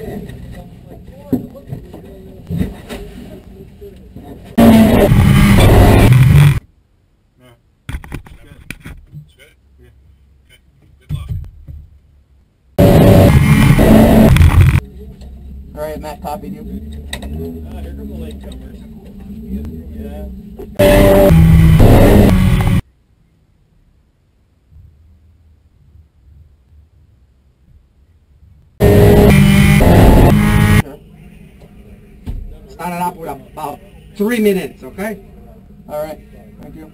No. Good. It's good? Yeah. Okay. Good luck. All right, Matt copied you. Ah, here come the latecomers. Yeah. three minutes, okay? All right. Thank you.